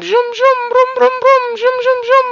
Zoom, zoom, zoom,